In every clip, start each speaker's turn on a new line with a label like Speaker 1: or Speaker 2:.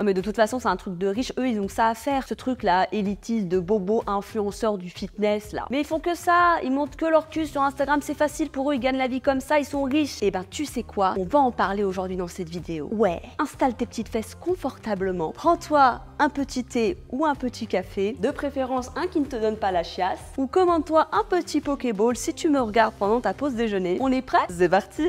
Speaker 1: Ah, mais de toute façon, c'est un truc de riche. Eux, ils ont ça à faire, ce truc-là, élitiste, de bobo, influenceurs du fitness, là. Mais ils font que ça, ils montrent que leur cul sur Instagram, c'est facile pour eux, ils gagnent la vie comme ça, ils sont riches. Et eh ben, tu sais quoi? On va en parler aujourd'hui dans cette vidéo. Ouais, installe tes petites fesses confortablement, prends-toi un petit thé ou un petit café, de préférence un qui ne te donne pas la chiasse, ou commande-toi un petit Pokéball si tu me regardes pendant ta pause déjeuner. On est prêt C'est parti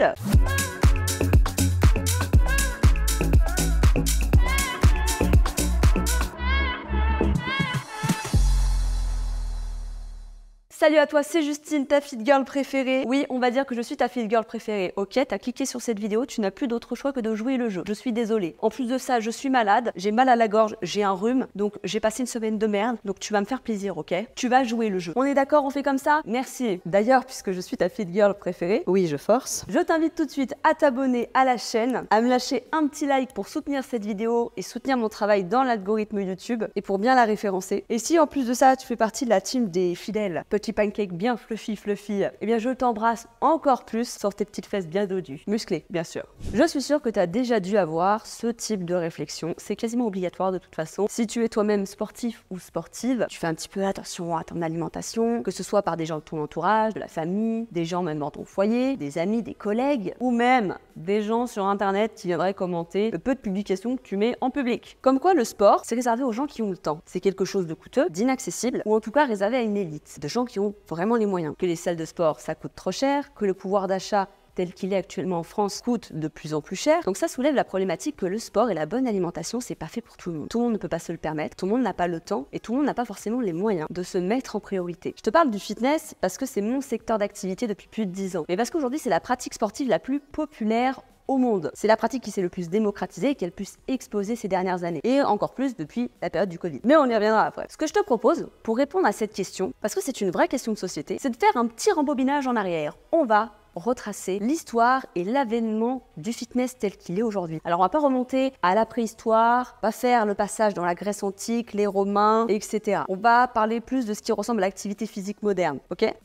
Speaker 1: Salut à toi, c'est Justine, ta fit girl préférée. Oui, on va dire que je suis ta fit girl préférée. Ok, t'as cliqué sur cette vidéo, tu n'as plus d'autre choix que de jouer le jeu. Je suis désolée. En plus de ça, je suis malade, j'ai mal à la gorge, j'ai un rhume, donc j'ai passé une semaine de merde. Donc tu vas me faire plaisir, ok? Tu vas jouer le jeu. On est d'accord, on fait comme ça? Merci. D'ailleurs, puisque je suis ta fit girl préférée, oui, je force. Je t'invite tout de suite à t'abonner à la chaîne, à me lâcher un petit like pour soutenir cette vidéo et soutenir mon travail dans l'algorithme YouTube et pour bien la référencer. Et si en plus de ça, tu fais partie de la team des fidèles, petit pancake bien fluffy fluffy, eh bien je t'embrasse encore plus sur tes petites fesses bien dodues, musclées bien sûr. Je suis sûre que tu as déjà dû avoir ce type de réflexion, c'est quasiment obligatoire de toute façon. Si tu es toi-même sportif ou sportive, tu fais un petit peu attention à ton alimentation, que ce soit par des gens de ton entourage, de la famille, des gens même dans ton foyer, des amis, des collègues, ou même des gens sur internet qui viendraient commenter le peu de publications que tu mets en public. Comme quoi le sport, c'est réservé aux gens qui ont le temps. C'est quelque chose de coûteux, d'inaccessible, ou en tout cas réservé à une élite, de gens qui ont vraiment les moyens. Que les salles de sport, ça coûte trop cher, que le pouvoir d'achat tel qu'il est actuellement en France coûte de plus en plus cher. Donc ça soulève la problématique que le sport et la bonne alimentation, c'est pas fait pour tout le monde. Tout le monde ne peut pas se le permettre, tout le monde n'a pas le temps et tout le monde n'a pas forcément les moyens de se mettre en priorité. Je te parle du fitness parce que c'est mon secteur d'activité depuis plus de 10 ans. Mais parce qu'aujourd'hui, c'est la pratique sportive la plus populaire au monde. C'est la pratique qui s'est le plus démocratisée et qui a le plus explosé ces dernières années. Et encore plus depuis la période du Covid. Mais on y reviendra après. Ce que je te propose, pour répondre à cette question, parce que c'est une vraie question de société, c'est de faire un petit rembobinage en arrière. On va retracer l'histoire et l'avènement du fitness tel qu'il est aujourd'hui. Alors on va pas remonter à la préhistoire, pas faire le passage dans la Grèce antique, les Romains, etc. On va parler plus de ce qui ressemble à l'activité physique moderne,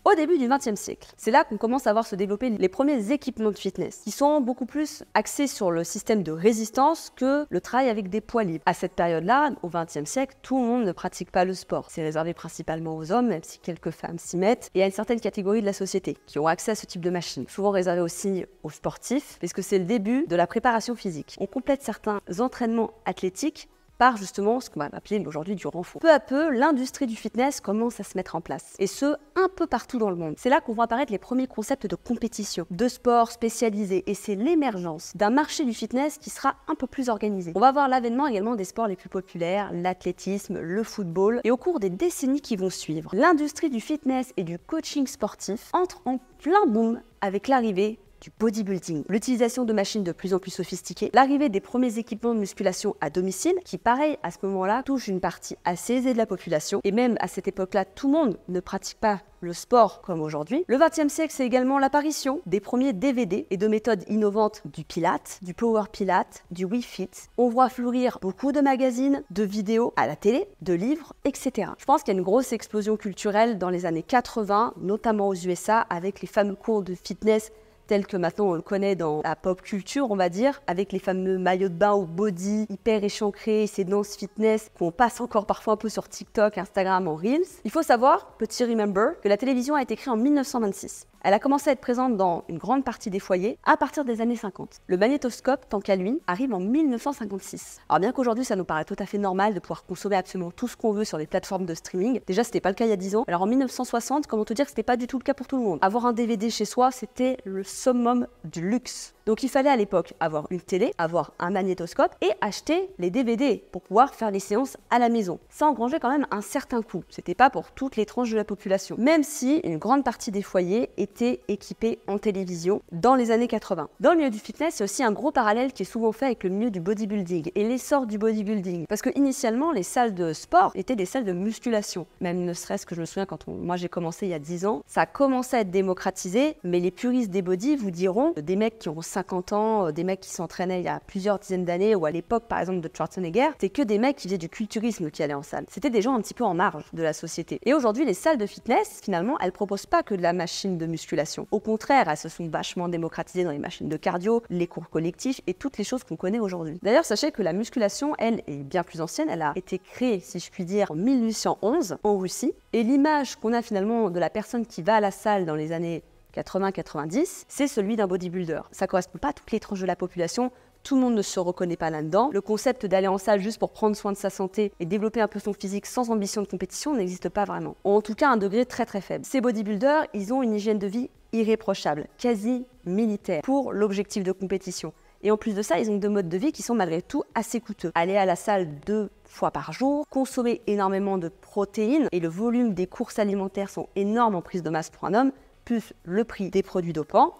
Speaker 1: Au début du XXe siècle, c'est là qu'on commence à voir se développer les premiers équipements de fitness, qui sont beaucoup plus axés sur le système de résistance que le travail avec des poids libres. À cette période-là, au XXe siècle, tout le monde ne pratique pas le sport. C'est réservé principalement aux hommes, même si quelques femmes s'y mettent, et à une certaine catégorie de la société qui ont accès à ce type de machine souvent réservé aussi aux sportifs, puisque c'est le début de la préparation physique. On complète certains entraînements athlétiques par justement ce qu'on va appeler aujourd'hui du renfort. Peu à peu, l'industrie du fitness commence à se mettre en place, et ce, un peu partout dans le monde. C'est là qu'on voit apparaître les premiers concepts de compétition, de sport spécialisé, et c'est l'émergence d'un marché du fitness qui sera un peu plus organisé. On va voir l'avènement également des sports les plus populaires, l'athlétisme, le football, et au cours des décennies qui vont suivre, l'industrie du fitness et du coaching sportif entre en plein boom avec l'arrivée du bodybuilding, l'utilisation de machines de plus en plus sophistiquées, l'arrivée des premiers équipements de musculation à domicile, qui pareil, à ce moment-là, touche une partie assez aisée de la population, et même à cette époque-là, tout le monde ne pratique pas le sport comme aujourd'hui. Le XXe siècle, c'est également l'apparition des premiers DVD et de méthodes innovantes du Pilate, du Power Pilate, du Wii Fit. On voit fleurir beaucoup de magazines, de vidéos à la télé, de livres, etc. Je pense qu'il y a une grosse explosion culturelle dans les années 80, notamment aux USA, avec les fameux cours de fitness tel que maintenant on le connaît dans la pop culture, on va dire, avec les fameux maillots de bain au body hyper échancrés, ces danses fitness qu'on passe encore parfois un peu sur TikTok, Instagram, en Reels. Il faut savoir, petit remember, que la télévision a été créée en 1926. Elle a commencé à être présente dans une grande partie des foyers à partir des années 50. Le magnétoscope, tant qu'à lui, arrive en 1956. Alors bien qu'aujourd'hui ça nous paraît tout à fait normal de pouvoir consommer absolument tout ce qu'on veut sur les plateformes de streaming, déjà c'était pas le cas il y a 10 ans. Alors en 1960, comment te dire que c'était pas du tout le cas pour tout le monde. Avoir un DVD chez soi, c'était le summum du luxe. Donc il fallait à l'époque avoir une télé, avoir un magnétoscope et acheter les DVD pour pouvoir faire les séances à la maison. Ça engrangeait quand même un certain coût. C'était pas pour toutes les tranches de la population. Même si une grande partie des foyers étaient équipés en télévision dans les années 80. Dans le milieu du fitness, a aussi un gros parallèle qui est souvent fait avec le milieu du bodybuilding et l'essor du bodybuilding. Parce que initialement, les salles de sport étaient des salles de musculation. Même ne serait-ce que je me souviens quand moi j'ai commencé il y a 10 ans, ça a commencé à être démocratisé, mais les puristes des body vous diront des mecs qui ont 5 50 ans, euh, des mecs qui s'entraînaient il y a plusieurs dizaines d'années, ou à l'époque par exemple de Schwarzenegger, c'était que des mecs qui faisaient du culturisme qui allaient en salle. C'était des gens un petit peu en marge de la société. Et aujourd'hui, les salles de fitness, finalement, elles proposent pas que de la machine de musculation. Au contraire, elles se sont vachement démocratisées dans les machines de cardio, les cours collectifs et toutes les choses qu'on connaît aujourd'hui. D'ailleurs, sachez que la musculation, elle, est bien plus ancienne. Elle a été créée, si je puis dire, en 1811 en Russie. Et l'image qu'on a finalement de la personne qui va à la salle dans les années 80-90, c'est celui d'un bodybuilder. Ça correspond pas à toutes les tranches de la population. Tout le monde ne se reconnaît pas là-dedans. Le concept d'aller en salle juste pour prendre soin de sa santé et développer un peu son physique sans ambition de compétition n'existe pas vraiment. Ou en tout cas, un degré très très faible. Ces bodybuilders, ils ont une hygiène de vie irréprochable, quasi militaire, pour l'objectif de compétition. Et en plus de ça, ils ont deux modes de vie qui sont malgré tout assez coûteux. Aller à la salle deux fois par jour, consommer énormément de protéines et le volume des courses alimentaires sont énormes en prise de masse pour un homme, plus le prix des produits dopants.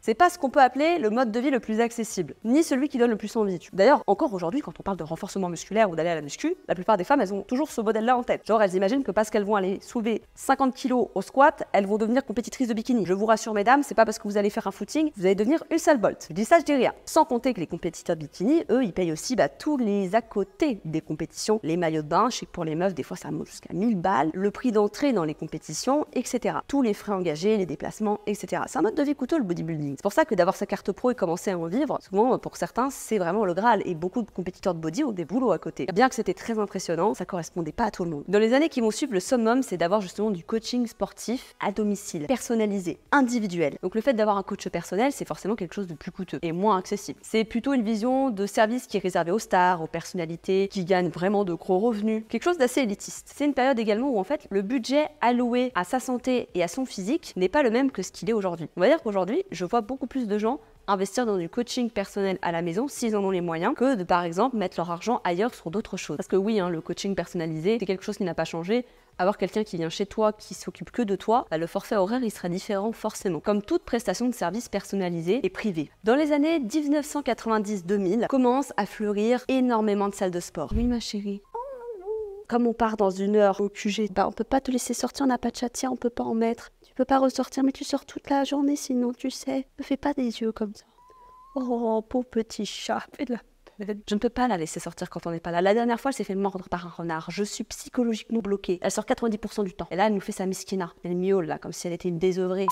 Speaker 1: C'est pas ce qu'on peut appeler le mode de vie le plus accessible, ni celui qui donne le plus envie. D'ailleurs, encore aujourd'hui, quand on parle de renforcement musculaire ou d'aller à la muscu, la plupart des femmes, elles ont toujours ce modèle-là en tête. Genre, elles imaginent que parce qu'elles vont aller soulever 50 kilos au squat, elles vont devenir compétitrices de bikini. Je vous rassure, mesdames, c'est pas parce que vous allez faire un footing, vous allez devenir une sale bolt. Je dis ça, je dis rien. Sans compter que les compétiteurs de bikini, eux, ils payent aussi bah, tous les à côté des compétitions, les maillots de bain. Je sais que pour les meufs, des fois, ça monte jusqu'à 1000 balles, le prix d'entrée dans les compétitions, etc. Tous les frais engagés, les déplacements, etc. C'est un mode de vie coûteux le bodybuilding. C'est pour ça que d'avoir sa carte pro et commencer à en vivre, souvent pour certains, c'est vraiment le Graal. Et beaucoup de compétiteurs de body ont des boulots à côté. Bien que c'était très impressionnant, ça correspondait pas à tout le monde. Dans les années qui vont suivre, le summum, c'est d'avoir justement du coaching sportif à domicile, personnalisé, individuel. Donc le fait d'avoir un coach personnel, c'est forcément quelque chose de plus coûteux et moins accessible. C'est plutôt une vision de service qui est réservée aux stars, aux personnalités, qui gagnent vraiment de gros revenus. Quelque chose d'assez élitiste. C'est une période également où en fait le budget alloué à sa santé et à son physique n'est pas le même que ce qu'il est aujourd'hui. On va dire qu'aujourd'hui, je vois beaucoup plus de gens investir dans du coaching personnel à la maison s'ils en ont les moyens que de par exemple mettre leur argent ailleurs sur d'autres choses. Parce que oui, hein, le coaching personnalisé, c'est quelque chose qui n'a pas changé. Avoir quelqu'un qui vient chez toi, qui s'occupe que de toi, bah, le forfait horaire, il sera différent forcément. Comme toute prestation de service personnalisée et privée. Dans les années 1990-2000, commence à fleurir énormément de salles de sport. Oui, ma chérie comme on part dans une heure au QG, bah on peut pas te laisser sortir, on n'a pas de chat, tiens, on peut pas en mettre. Peux pas ressortir, mais tu sors toute la journée sinon, tu sais. Ne fais pas des yeux comme ça. Oh, pauvre petit chat, fais de la je ne peux pas la laisser sortir quand on n'est pas là. La dernière fois, elle s'est fait mordre par un renard. Je suis psychologiquement bloquée. Elle sort 90% du temps. Et là, elle nous fait sa miskina. Elle miaule là, comme si elle était une désœuvrée.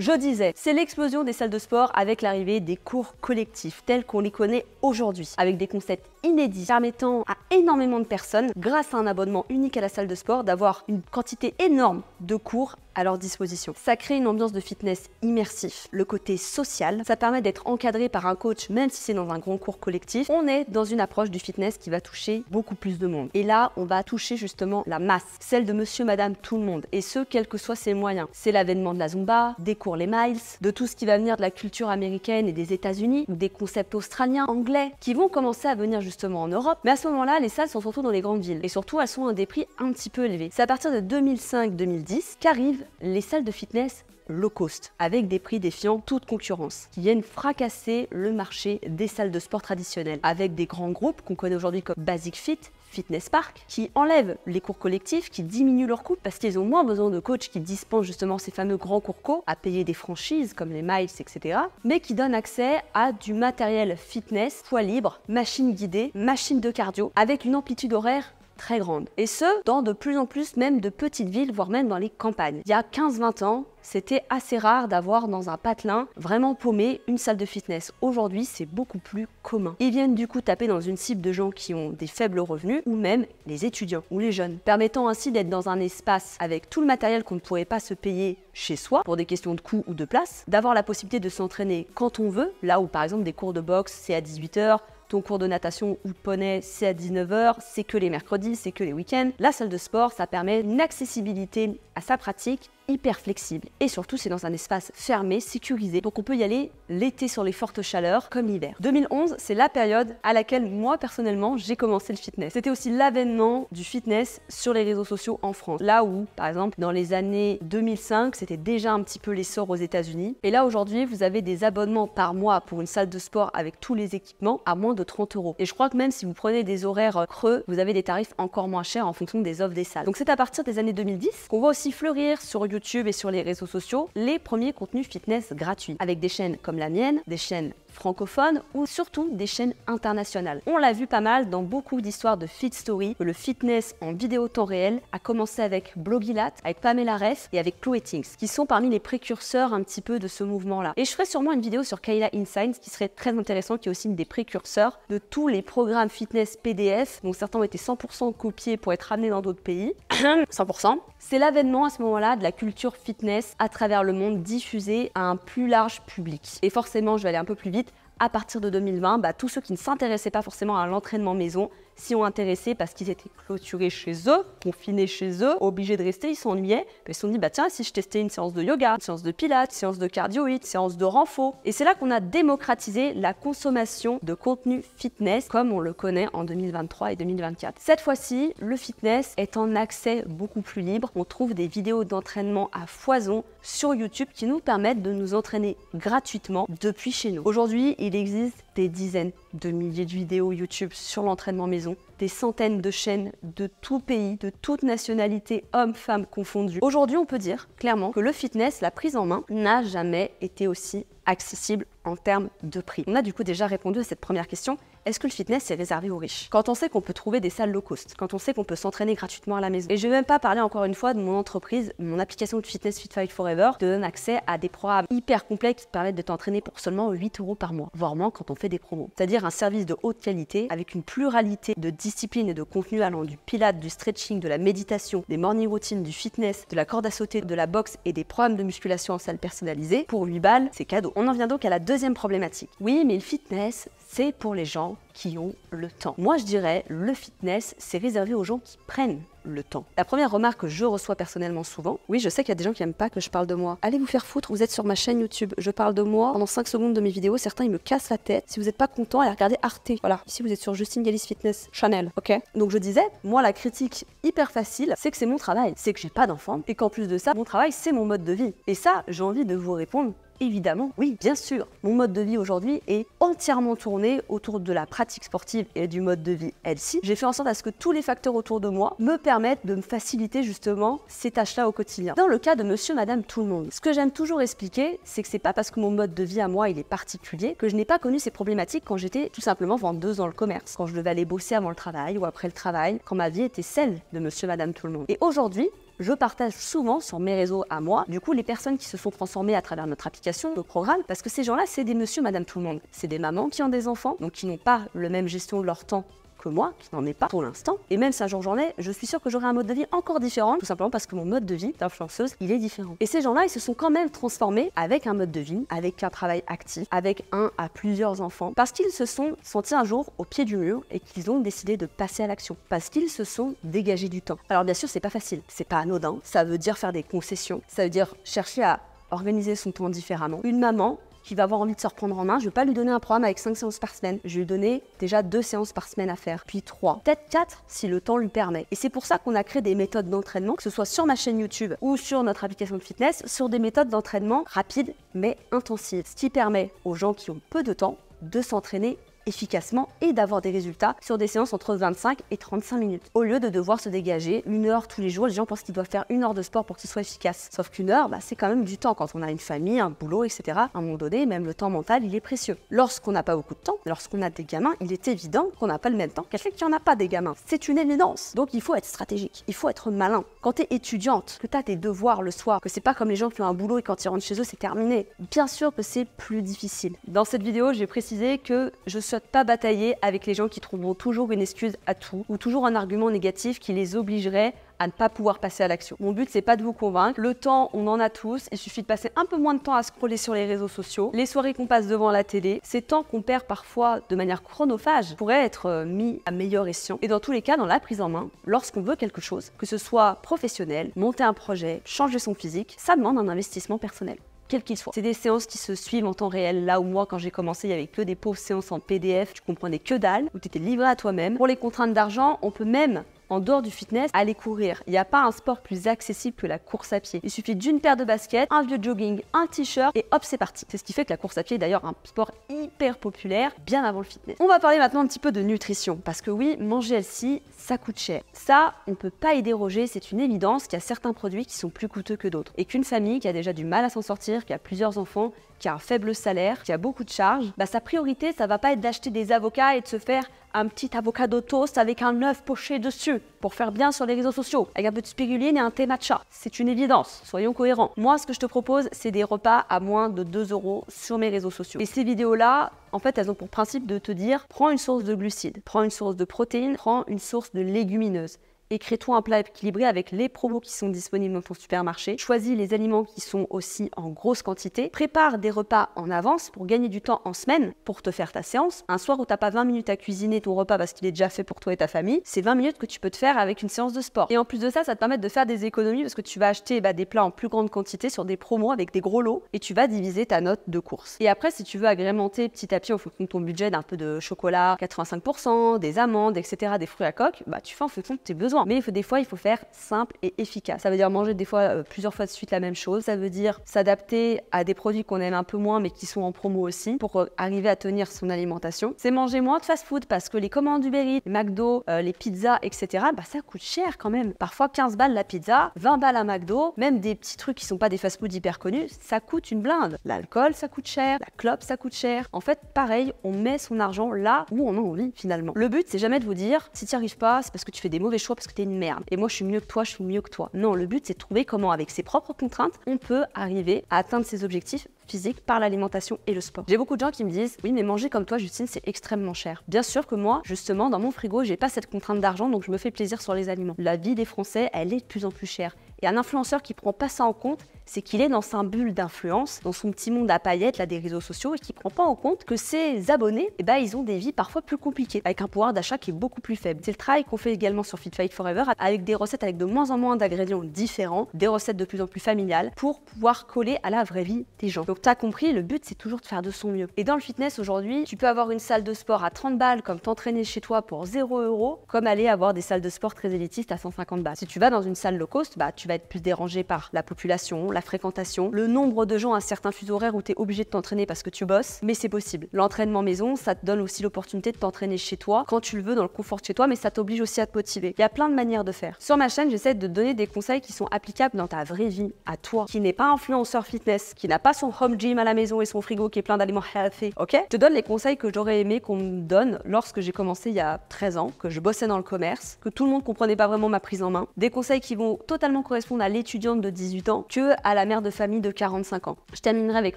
Speaker 1: Je disais, c'est l'explosion des salles de sport avec l'arrivée des cours collectifs tels qu'on les connaît aujourd'hui, avec des concepts inédit permettant à énormément de personnes, grâce à un abonnement unique à la salle de sport, d'avoir une quantité énorme de cours à leur disposition. Ça crée une ambiance de fitness immersif. Le côté social, ça permet d'être encadré par un coach, même si c'est dans un grand cours collectif. On est dans une approche du fitness qui va toucher beaucoup plus de monde. Et là, on va toucher justement la masse, celle de monsieur, madame, tout le monde. Et ce, quels que soient ses moyens. C'est l'avènement de la Zumba, des cours les miles, de tout ce qui va venir de la culture américaine et des États-Unis, ou des concepts australiens, anglais, qui vont commencer à venir justement en Europe. Mais à ce moment-là, les salles sont surtout dans les grandes villes. Et surtout, elles sont à des prix un petit peu élevés. C'est à partir de 2005-2010 qu'arrivent les salles de fitness low cost, avec des prix défiant toute concurrence, qui viennent fracasser le marché des salles de sport traditionnelles, avec des grands groupes qu'on connaît aujourd'hui comme Basic Fit, Fitness Park, qui enlèvent les cours collectifs, qui diminuent leurs coûts parce qu'ils ont moins besoin de coachs qui dispensent justement ces fameux grands cours co à payer des franchises comme les miles, etc. Mais qui donnent accès à du matériel fitness, poids libre, machine guidée, machine de cardio, avec une amplitude horaire très grande. Et ce, dans de plus en plus même de petites villes, voire même dans les campagnes. Il y a 15-20 ans, c'était assez rare d'avoir dans un patelin vraiment paumé une salle de fitness. Aujourd'hui, c'est beaucoup plus commun. Ils viennent du coup taper dans une cible de gens qui ont des faibles revenus ou même les étudiants ou les jeunes, permettant ainsi d'être dans un espace avec tout le matériel qu'on ne pourrait pas se payer chez soi pour des questions de coût ou de place, d'avoir la possibilité de s'entraîner quand on veut, là où par exemple des cours de boxe c'est à 18h, ton cours de natation ou de poney, c'est à 19h, c'est que les mercredis, c'est que les week-ends. La salle de sport, ça permet une accessibilité à sa pratique hyper flexible. Et surtout, c'est dans un espace fermé, sécurisé. Donc on peut y aller l'été sur les fortes chaleurs comme l'hiver. 2011, c'est la période à laquelle moi personnellement j'ai commencé le fitness. C'était aussi l'avènement du fitness sur les réseaux sociaux en France. Là où, par exemple, dans les années 2005, c'était déjà un petit peu l'essor aux États-Unis. Et là aujourd'hui, vous avez des abonnements par mois pour une salle de sport avec tous les équipements à moins de 30 euros. Et je crois que même si vous prenez des horaires creux, vous avez des tarifs encore moins chers en fonction des offres des salles. Donc c'est à partir des années 2010 qu'on voit aussi fleurir sur YouTube et sur les réseaux sociaux les premiers contenus fitness gratuits, avec des chaînes comme la mienne, des chaînes francophones ou surtout des chaînes internationales. On l'a vu pas mal dans beaucoup d'histoires de fit story, le fitness en vidéo temps réel a commencé avec Blogilat, avec Pamela Ref et avec Chloé Tinks, qui sont parmi les précurseurs un petit peu de ce mouvement-là. Et je ferai sûrement une vidéo sur Kayla Insigns qui serait très intéressant, qui est aussi une des précurseurs de tous les programmes fitness PDF, dont certains ont été 100% copiés pour être amenés dans d'autres pays. 100%. C'est l'avènement à ce moment-là de la culture fitness à travers le monde diffusée à un plus large public. Et forcément, je vais aller un peu plus vite, à partir de 2020, bah, tous ceux qui ne s'intéressaient pas forcément à l'entraînement maison s'y ont intéressés parce qu'ils étaient clôturés chez eux, confinés chez eux, obligés de rester, ils s'ennuyaient. Ils se sont dit, bah tiens, si je testais une séance de yoga, une séance de pilates, une séance de cardioïde, une séance de renfort. Et c'est là qu'on a démocratisé la consommation de contenu fitness comme on le connaît en 2023 et 2024. Cette fois-ci, le fitness est en accès beaucoup plus libre. On trouve des vidéos d'entraînement à foison sur YouTube qui nous permettent de nous entraîner gratuitement depuis chez nous. Aujourd'hui, il existe des dizaines de milliers de vidéos YouTube sur l'entraînement maison, des centaines de chaînes de tout pays, de toute nationalité, hommes, femmes confondus. Aujourd'hui, on peut dire clairement que le fitness, la prise en main, n'a jamais été aussi accessible en termes de prix. On a du coup déjà répondu à cette première question est-ce que le fitness est réservé aux riches? Quand on sait qu'on peut trouver des salles low cost, quand on sait qu'on peut s'entraîner gratuitement à la maison. Et je vais même pas parler encore une fois de mon entreprise, mon application de fitness Fit Fight Forever, te donne accès à des programmes hyper complets qui te permettent de t'entraîner pour seulement 8 euros par mois, voire moins quand on fait des promos. C'est-à-dire un service de haute qualité avec une pluralité de disciplines et de contenus allant du pilate, du stretching, de la méditation, des morning routines, du fitness, de la corde à sauter, de la boxe et des programmes de musculation en salle personnalisée. Pour 8 balles, c'est cadeau. On en vient donc à la deuxième problématique. Oui, mais le fitness, c'est pour les gens now. Qui ont le temps. Moi, je dirais, le fitness, c'est réservé aux gens qui prennent le temps. La première remarque que je reçois personnellement souvent, oui, je sais qu'il y a des gens qui n'aiment pas que je parle de moi. Allez vous faire foutre, vous êtes sur ma chaîne YouTube, je parle de moi pendant 5 secondes de mes vidéos, certains ils me cassent la tête. Si vous n'êtes pas content, allez regarder Arte. Voilà, ici vous êtes sur Justine Galis Fitness Channel, ok? Donc je disais, moi la critique hyper facile, c'est que c'est mon travail, c'est que j'ai pas d'enfant et qu'en plus de ça, mon travail c'est mon mode de vie. Et ça, j'ai envie de vous répondre, Évidemment, oui, bien sûr. Mon mode de vie aujourd'hui est entièrement tourné autour de la pratique sportive et du mode de vie healthy. J'ai fait en sorte à ce que tous les facteurs autour de moi me permettent de me faciliter justement ces tâches-là au quotidien. Dans le cas de monsieur, madame, tout le monde, ce que j'aime toujours expliquer, c'est que c'est pas parce que mon mode de vie à moi il est particulier que je n'ai pas connu ces problématiques quand j'étais tout simplement vendeuse dans le commerce, quand je devais aller bosser avant le travail ou après le travail, quand ma vie était celle de monsieur, madame, tout le monde. Et aujourd'hui, je partage souvent sur mes réseaux à moi, du coup, les personnes qui se sont transformées à travers notre application, nos programmes, parce que ces gens-là, c'est des monsieur, madame, tout le monde. C'est des mamans qui ont des enfants, donc qui n'ont pas le même gestion de leur temps que moi, qui n'en ai pas pour l'instant. Et même si un jour j'en ai, je suis sûre que j'aurai un mode de vie encore différent, tout simplement parce que mon mode de vie d'influenceuse, il est différent. Et ces gens-là, ils se sont quand même transformés avec un mode de vie, avec un travail actif, avec un à plusieurs enfants, parce qu'ils se sont sentis un jour au pied du mur et qu'ils ont décidé de passer à l'action, parce qu'ils se sont dégagés du temps. Alors bien sûr, c'est pas facile, c'est pas anodin, ça veut dire faire des concessions, ça veut dire chercher à organiser son temps différemment. Une maman, qui va avoir envie de se reprendre en main, je vais pas lui donner un programme avec 5 séances par semaine. Je vais lui donner déjà 2 séances par semaine à faire, puis 3, peut-être 4 si le temps lui permet. Et c'est pour ça qu'on a créé des méthodes d'entraînement, que ce soit sur ma chaîne YouTube ou sur notre application de fitness, sur des méthodes d'entraînement rapides mais intensives. Ce qui permet aux gens qui ont peu de temps de s'entraîner efficacement et d'avoir des résultats sur des séances entre 25 et 35 minutes. Au lieu de devoir se dégager une heure tous les jours, les gens pensent qu'ils doivent faire une heure de sport pour que ce soit efficace. Sauf qu'une heure, bah, c'est quand même du temps. Quand on a une famille, un boulot, etc., à un moment donné, même le temps mental, il est précieux. Lorsqu'on n'a pas beaucoup de temps, lorsqu'on a des gamins, il est évident qu'on n'a pas le même temps quelqu'un qui n'en a pas des gamins. C'est une évidence. Donc il faut être stratégique, il faut être malin. Quand tu es étudiante, que tu as tes devoirs le soir, que c'est pas comme les gens qui ont un boulot et quand ils rentrent chez eux, c'est terminé. Bien sûr que c'est plus difficile. Dans cette vidéo, j'ai précisé que je souhaite pas batailler avec les gens qui trouveront toujours une excuse à tout ou toujours un argument négatif qui les obligerait à ne pas pouvoir passer à l'action. Mon but, c'est pas de vous convaincre. Le temps, on en a tous. Il suffit de passer un peu moins de temps à scroller sur les réseaux sociaux. Les soirées qu'on passe devant la télé, ces temps qu'on perd parfois de manière chronophage pourraient être euh, mis à meilleur escient. Et dans tous les cas, dans la prise en main, lorsqu'on veut quelque chose, que ce soit professionnel, monter un projet, changer son physique, ça demande un investissement personnel quel qu'il soit. C'est des séances qui se suivent en temps réel. Là où moi, quand j'ai commencé, il y avait que des pauvres séances en PDF, tu comprenais que dalle, où tu étais livré à toi-même. Pour les contraintes d'argent, on peut même en dehors du fitness, aller courir. Il n'y a pas un sport plus accessible que la course à pied. Il suffit d'une paire de baskets, un vieux jogging, un t-shirt et hop, c'est parti. C'est ce qui fait que la course à pied est d'ailleurs un sport hyper populaire bien avant le fitness. On va parler maintenant un petit peu de nutrition parce que oui, manger healthy, ça coûte cher. Ça, on peut pas y déroger, c'est une évidence qu'il y a certains produits qui sont plus coûteux que d'autres et qu'une famille qui a déjà du mal à s'en sortir, qui a plusieurs enfants, qui a un faible salaire, qui a beaucoup de charges, bah sa priorité, ça va pas être d'acheter des avocats et de se faire un petit avocado toast avec un œuf poché dessus pour faire bien sur les réseaux sociaux, avec un peu de spiruline et un thé matcha. C'est une évidence, soyons cohérents. Moi, ce que je te propose, c'est des repas à moins de 2 euros sur mes réseaux sociaux. Et ces vidéos-là, en fait, elles ont pour principe de te dire prends une source de glucides, prends une source de protéines, prends une source de légumineuses écris-toi un plat équilibré avec les promos qui sont disponibles dans ton supermarché. Choisis les aliments qui sont aussi en grosse quantité. Prépare des repas en avance pour gagner du temps en semaine pour te faire ta séance. Un soir où t'as pas 20 minutes à cuisiner ton repas parce qu'il est déjà fait pour toi et ta famille, c'est 20 minutes que tu peux te faire avec une séance de sport. Et en plus de ça, ça te permet de faire des économies parce que tu vas acheter bah, des plats en plus grande quantité sur des promos avec des gros lots et tu vas diviser ta note de course. Et après, si tu veux agrémenter petit à petit en fonction de ton budget d'un peu de chocolat, 85%, des amandes, etc., des fruits à coque, bah tu fais en fonction de tes besoins. Mais des fois, il faut faire simple et efficace. Ça veut dire manger des fois euh, plusieurs fois de suite la même chose. Ça veut dire s'adapter à des produits qu'on aime un peu moins mais qui sont en promo aussi pour euh, arriver à tenir son alimentation. C'est manger moins de fast-food parce que les commandes Uber Eats, les McDo, euh, les pizzas, etc. Bah ça coûte cher quand même. Parfois 15 balles la pizza, 20 balles à McDo, même des petits trucs qui sont pas des fast-food hyper connus, ça coûte une blinde. L'alcool ça coûte cher, la clope ça coûte cher. En fait, pareil, on met son argent là où on a envie finalement. Le but c'est jamais de vous dire si tu arrives pas, c'est parce que tu fais des mauvais choix parce que tu es une merde. Et moi, je suis mieux que toi, je suis mieux que toi. Non, le but, c'est de trouver comment, avec ses propres contraintes, on peut arriver à atteindre ses objectifs physiques par l'alimentation et le sport. J'ai beaucoup de gens qui me disent oui mais manger comme toi Justine c'est extrêmement cher. Bien sûr que moi justement dans mon frigo j'ai pas cette contrainte d'argent donc je me fais plaisir sur les aliments. La vie des Français elle est de plus en plus chère. Et un influenceur qui prend pas ça en compte, c'est qu'il est dans sa bulle d'influence, dans son petit monde à paillettes là, des réseaux sociaux et qui prend pas en compte que ses abonnés, eh ben, ils ont des vies parfois plus compliquées, avec un pouvoir d'achat qui est beaucoup plus faible. C'est le travail qu'on fait également sur Fit Fight Forever, avec des recettes avec de moins en moins d'ingrédients différents, des recettes de plus en plus familiales, pour pouvoir coller à la vraie vie des gens. Donc tu as compris, le but c'est toujours de faire de son mieux. Et dans le fitness aujourd'hui, tu peux avoir une salle de sport à 30 balles comme t'entraîner chez toi pour 0 euros, comme aller avoir des salles de sport très élitistes à 150 balles. Si tu vas dans une salle low cost, bah, tu vas être plus dérangé par la population, la fréquentation, le nombre de gens à certains fuseaux horaires où tu es obligé de t'entraîner parce que tu bosses, mais c'est possible. L'entraînement maison, ça te donne aussi l'opportunité de t'entraîner chez toi quand tu le veux, dans le confort de chez toi, mais ça t'oblige aussi à te motiver. Il y a plein de manières de faire. Sur ma chaîne, j'essaie de donner des conseils qui sont applicables dans ta vraie vie, à toi, qui n'est pas influenceur fitness, qui n'a pas son home gym à la maison et son frigo qui est plein d'aliments healthy, ok? Je te donne les conseils que j'aurais aimé qu'on me donne lorsque j'ai commencé il y a 13 ans, que je bossais dans le commerce, que tout le monde comprenait pas vraiment ma prise en main. Des conseils qui vont totalement correspondre à l'étudiante de 18 ans que à la mère de famille de 45 ans. Je terminerai avec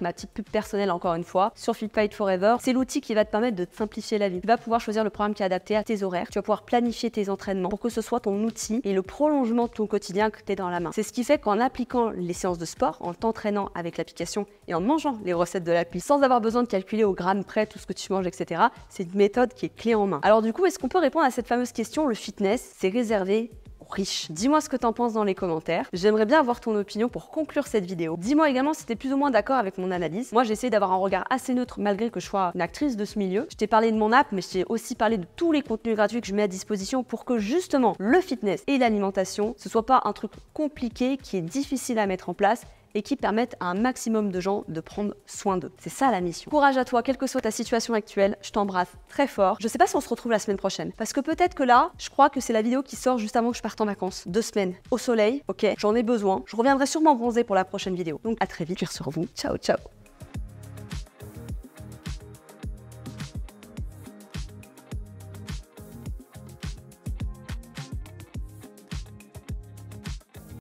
Speaker 1: ma petite pub personnelle encore une fois sur Fit Fight Forever. C'est l'outil qui va te permettre de te simplifier la vie. Tu vas pouvoir choisir le programme qui est adapté à tes horaires. Tu vas pouvoir planifier tes entraînements pour que ce soit ton outil et le prolongement de ton quotidien que tu es dans la main. C'est ce qui fait qu'en appliquant les séances de sport, en t'entraînant avec l'application et en mangeant les recettes de l'appli sans avoir besoin de calculer au gramme près tout ce que tu manges, etc., c'est une méthode qui est clé en main. Alors du coup, est-ce qu'on peut répondre à cette fameuse question? Le fitness, c'est réservé riche. Dis-moi ce que t'en penses dans les commentaires. J'aimerais bien avoir ton opinion pour conclure cette vidéo. Dis-moi également si t'es plus ou moins d'accord avec mon analyse. Moi, j'ai essayé d'avoir un regard assez neutre malgré que je sois une actrice de ce milieu. Je t'ai parlé de mon app, mais je t'ai aussi parlé de tous les contenus gratuits que je mets à disposition pour que justement le fitness et l'alimentation, ce soit pas un truc compliqué qui est difficile à mettre en place et qui permettent à un maximum de gens de prendre soin d'eux. C'est ça la mission. Courage à toi, quelle que soit ta situation actuelle, je t'embrasse très fort. Je sais pas si on se retrouve la semaine prochaine, parce que peut-être que là, je crois que c'est la vidéo qui sort juste avant que je parte en vacances. Deux semaines au soleil, ok, j'en ai besoin. Je reviendrai sûrement bronzer pour la prochaine vidéo. Donc à très vite, je sur vous. Ciao, ciao.